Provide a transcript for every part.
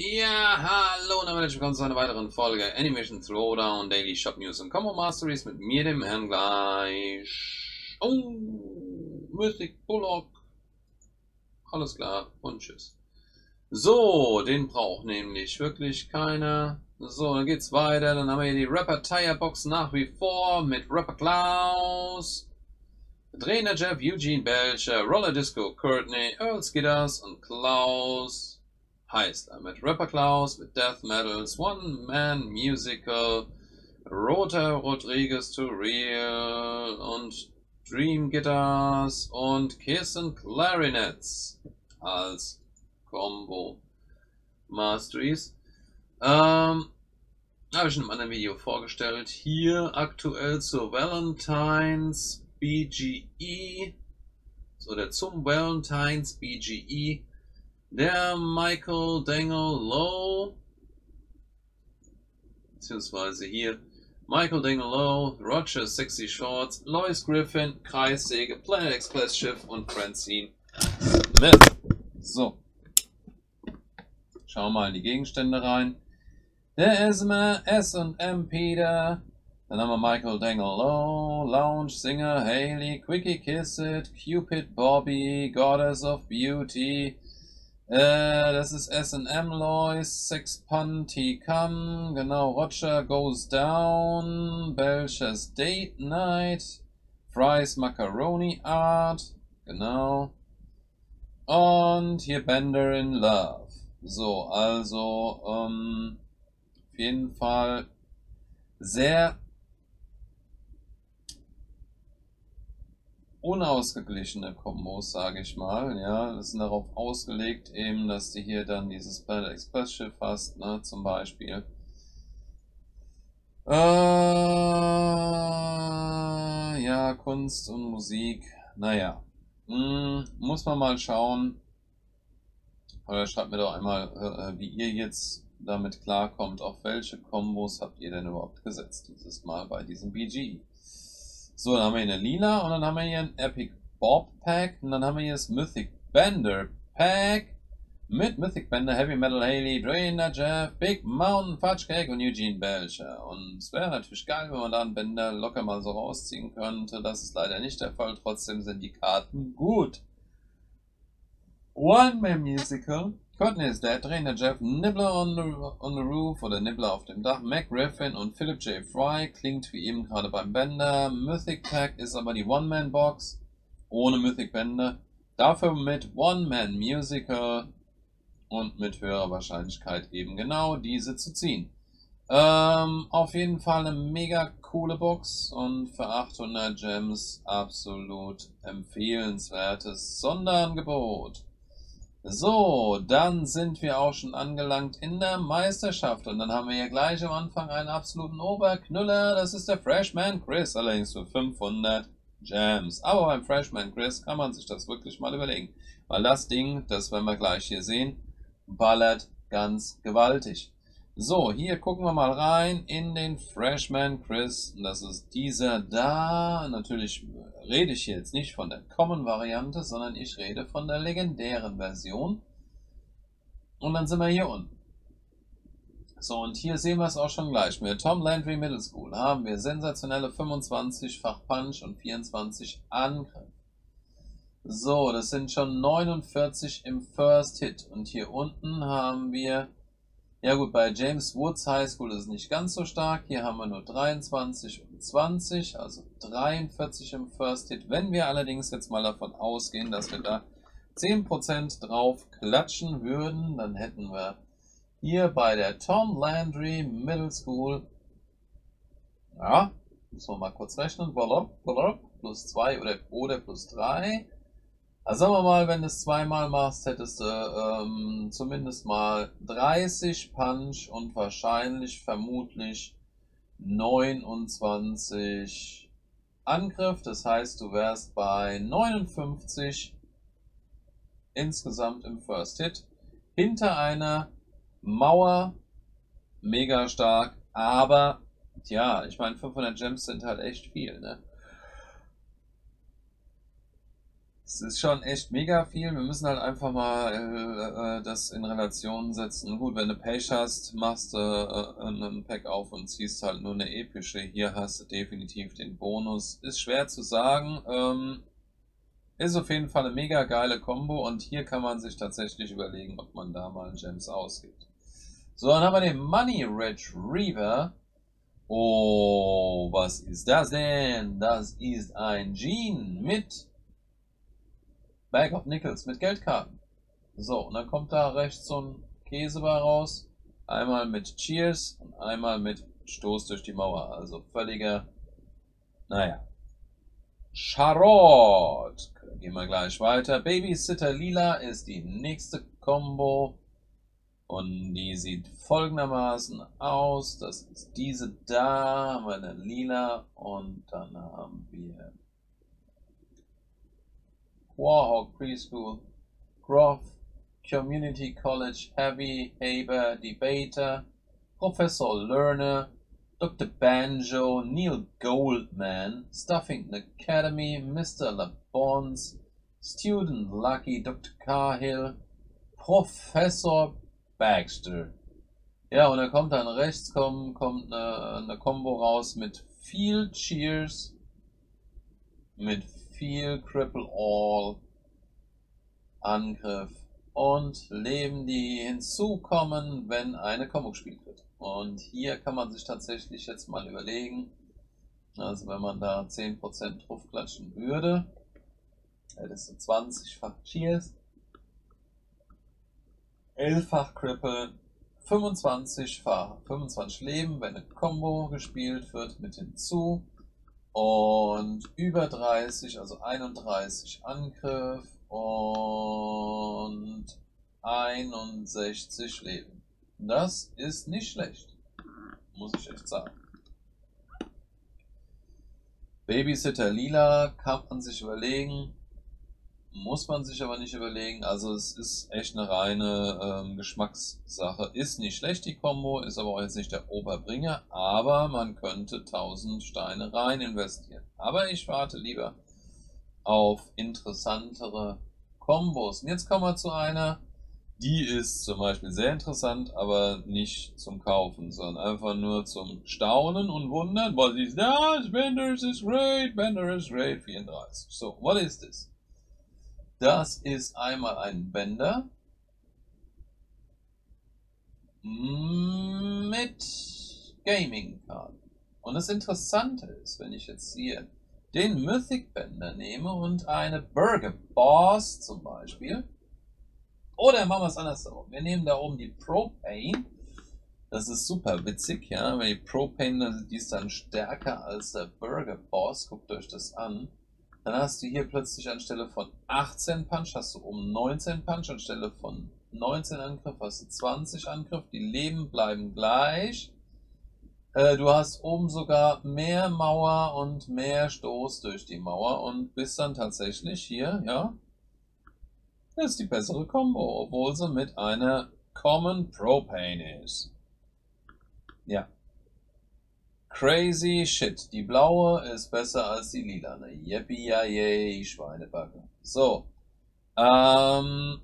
Ja, hallo und herzlich willkommen zu einer weiteren Folge Animation Throwdown Daily Shop News und Combo Masteries mit mir, dem Herrn gleich. Oh, Mythic Bullock. Alles klar und tschüss. So, den braucht nämlich wirklich keiner. So, dann geht's weiter. Dann haben wir hier die Rapper Tire Box nach wie vor mit Rapper Klaus. Trainer Jeff, Eugene Belcher, Roller Disco, Courtney, Earl Skidders und Klaus heißt. Mit Rapper Klaus, mit Death Metals, One Man Musical, Rota Rodriguez to Real und Dream Guitars und Kirsten Clarinets als Combo Masteries. Ähm, habe ich in einem anderen Video vorgestellt. Hier aktuell zur Valentine's BGE oder zum Valentine's BGE der Michael Dangle Low, beziehungsweise hier Michael Dangle Low, Roger Sexy Shorts, Lois Griffin, Kreissäge, Planet Express Schiff und Francine Smith. So. Schauen wir mal in die Gegenstände rein. Der Esme, S&M Peter, dann haben wir Michael Dangle Low, Lounge Singer, Haley, Quickie Kiss It, Cupid Bobby, Goddess of Beauty, äh, das ist S&M Lois, Six Punty Come, genau, Roger Goes Down, Belcher's Date Night, Fry's Macaroni Art, genau. Und hier Bender in Love. So, also, ähm, auf jeden Fall sehr unausgeglichene Kombos, sage ich mal. Ja, das sind darauf ausgelegt, eben, dass du hier dann dieses Planet Express Schiff hast, ne, zum Beispiel. Äh, ja, Kunst und Musik, naja, hm, muss man mal schauen. Oder schreibt mir doch einmal, äh, wie ihr jetzt damit klarkommt. Auf welche Kombos habt ihr denn überhaupt gesetzt dieses Mal bei diesem BG? So, dann haben wir hier eine Lila und dann haben wir hier ein Epic Bob Pack und dann haben wir hier das Mythic Bender Pack mit Mythic Bender, Heavy Metal Haley, Drainer Jeff, Big Mountain Fudge Cake und Eugene Belcher. Und es wäre natürlich geil, wenn man da einen Bender locker mal so rausziehen könnte. Das ist leider nicht der Fall. Trotzdem sind die Karten gut. One Man Musical Courtney ist der Trainer Jeff Nibbler on the, on the Roof oder Nibbler auf dem Dach. Mac Griffin und Philip J. Fry klingt wie eben gerade beim Bender. Mythic Pack ist aber die One-Man-Box ohne Mythic Bender. Dafür mit One-Man-Musical und mit höherer Wahrscheinlichkeit eben genau diese zu ziehen. Ähm, auf jeden Fall eine mega coole Box und für 800 Gems absolut empfehlenswertes Sonderangebot. So, dann sind wir auch schon angelangt in der Meisterschaft. Und dann haben wir hier gleich am Anfang einen absoluten Oberknüller. Das ist der Freshman Chris, allerdings für 500 Gems. Aber beim Freshman Chris kann man sich das wirklich mal überlegen. Weil das Ding, das werden wir gleich hier sehen, ballert ganz gewaltig. So, hier gucken wir mal rein in den Freshman Chris. Das ist dieser da. Natürlich rede ich jetzt nicht von der Common-Variante, sondern ich rede von der legendären Version. Und dann sind wir hier unten. So, und hier sehen wir es auch schon gleich. Mit Tom Landry Middle School haben wir sensationelle 25-fach Punch und 24 Angriff. So, das sind schon 49 im First Hit. Und hier unten haben wir ja gut, bei James Woods High School ist es nicht ganz so stark. Hier haben wir nur 23 und 20, also 43 im First Hit. Wenn wir allerdings jetzt mal davon ausgehen, dass wir da 10% drauf klatschen würden, dann hätten wir hier bei der Tom Landry Middle School, ja, müssen wir mal kurz rechnen, plus 2 oder, oder plus 3, also sagen wir mal, wenn du es zweimal machst, hättest du ähm, zumindest mal 30 Punch und wahrscheinlich vermutlich 29 Angriff. Das heißt, du wärst bei 59 insgesamt im First Hit. Hinter einer Mauer mega stark, aber tja, ich meine 500 Gems sind halt echt viel, ne? Es ist schon echt mega viel. Wir müssen halt einfach mal äh, äh, das in Relation setzen. Gut, wenn du Pech hast, machst du äh, einen Pack auf und ziehst halt nur eine epische. Hier hast du definitiv den Bonus. Ist schwer zu sagen. Ähm, ist auf jeden Fall eine mega geile Combo und hier kann man sich tatsächlich überlegen, ob man da mal Gems ausgibt. So, dann haben wir den Money Retriever. Oh, was ist das denn? Das ist ein Jean mit Bag of Nickels mit Geldkarten. So, und dann kommt da rechts so ein Käsebar raus. Einmal mit Cheers und einmal mit Stoß durch die Mauer. Also völliger, naja. Charlotte. Gehen wir gleich weiter. Babysitter Lila ist die nächste Combo. Und die sieht folgendermaßen aus. Das ist diese da. Haben wir eine Lila. Und dann haben wir Warhawk Preschool, Groff, Community College Heavy, Haber, Debater, Professor Lerner, Dr. Banjo, Neil Goldman, Stuffington Academy, Mr. LaBonds, Student Lucky, Dr. Cahill, Professor Baxter. Ja, und dann kommt dann rechts kommt, kommt eine, eine Combo raus mit viel Cheers, mit viel Cripple All, Angriff und Leben, die hinzukommen, wenn eine Combo gespielt wird. Und hier kann man sich tatsächlich jetzt mal überlegen, also wenn man da 10% draufklatschen würde, hättest du 20-fach Cheers, 11-fach Cripple, 25-fach, 25 Leben, wenn eine Combo gespielt wird mit hinzu, und über 30, also 31 Angriff und 61 Leben. Das ist nicht schlecht, muss ich echt sagen. Babysitter Lila kann man sich überlegen, muss man sich aber nicht überlegen. Also es ist echt eine reine ähm, Geschmackssache. Ist nicht schlecht die Combo, ist aber auch jetzt nicht der Oberbringer. Aber man könnte 1000 Steine rein investieren. Aber ich warte lieber auf interessantere Kombos. Und jetzt kommen wir zu einer, die ist zum Beispiel sehr interessant, aber nicht zum Kaufen, sondern einfach nur zum Staunen und Wundern. Was ist das? Benders is great, Bender is great, 34. So, what is this? Das ist einmal ein Bänder mit Gaming-Karten. Und das Interessante ist, wenn ich jetzt hier den Mythic Bänder nehme und eine Burger Boss zum Beispiel, oder machen wir es andersherum. Wir nehmen da oben die Propane. Das ist super witzig, ja, weil die Propane, die ist dann stärker als der Burger Boss. Guckt euch das an. Dann hast du hier plötzlich anstelle von 18 Punch, hast du um 19 Punch, anstelle von 19 Angriff hast du 20 Angriff, die Leben bleiben gleich. Äh, du hast oben sogar mehr Mauer und mehr Stoß durch die Mauer und bist dann tatsächlich hier, ja, das ist die bessere Combo, obwohl sie mit einer Common Propane ist. Ja. Crazy shit. Die blaue ist besser als die lilane. Yippie, yay, Schweinebacke. So. Ähm,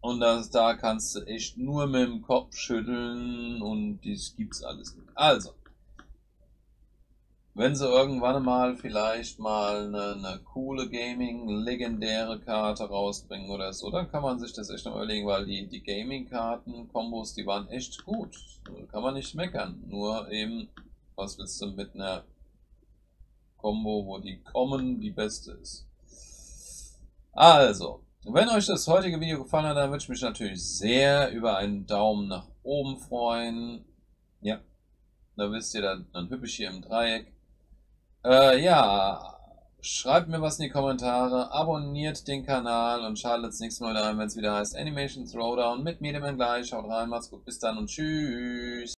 und das, da kannst du echt nur mit dem Kopf schütteln und das gibt's alles nicht. Also. Wenn sie irgendwann mal vielleicht mal eine, eine coole Gaming-legendäre Karte rausbringen oder so, dann kann man sich das echt noch überlegen, weil die, die Gaming-Karten-Kombos, die waren echt gut. Kann man nicht meckern. Nur eben was willst du mit einer Combo, wo die Common die beste ist? Also, wenn euch das heutige Video gefallen hat, dann würde ich mich natürlich sehr über einen Daumen nach oben freuen. Ja, da wisst ihr, dann, dann hüppe ich hier im Dreieck. Äh, ja, schreibt mir was in die Kommentare, abonniert den Kanal und schaltet das nächste Mal ein, wenn es wieder heißt Animation Throwdown mit mir dem gleich. Haut rein, macht's gut, bis dann und tschüss.